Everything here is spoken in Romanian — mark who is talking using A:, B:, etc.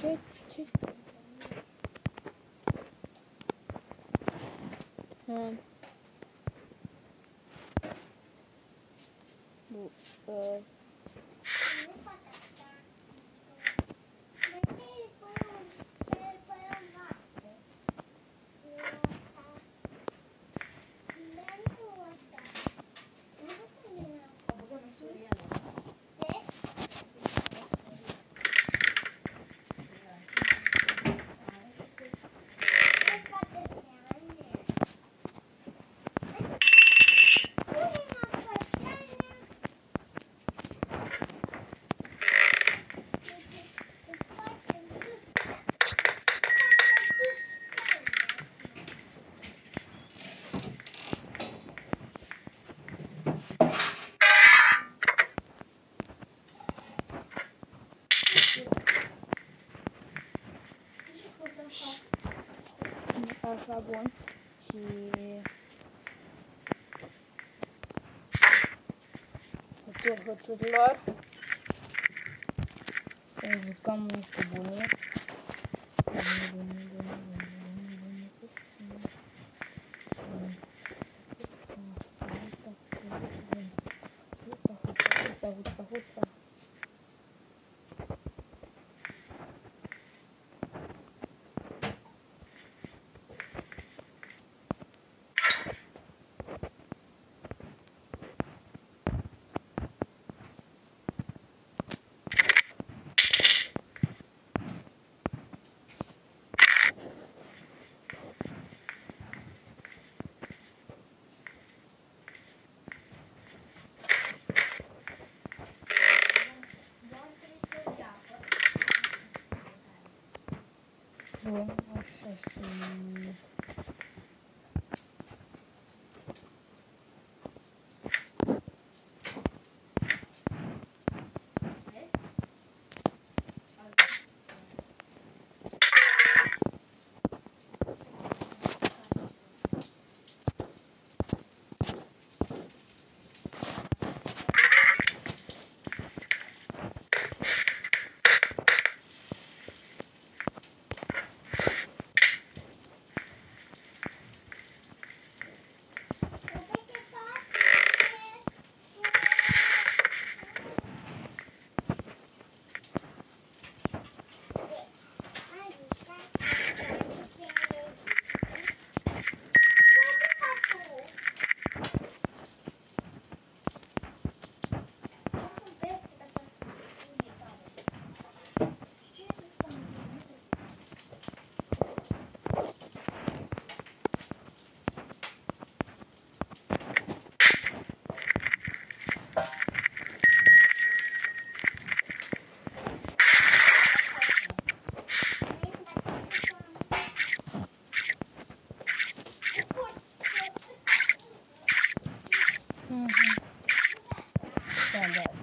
A: 吃吃，嗯，不，呃 așa bun și hățuri hățurilor să jucăm niște bune Hoca, hoca, hoca. Yeah.
B: understand
A: that.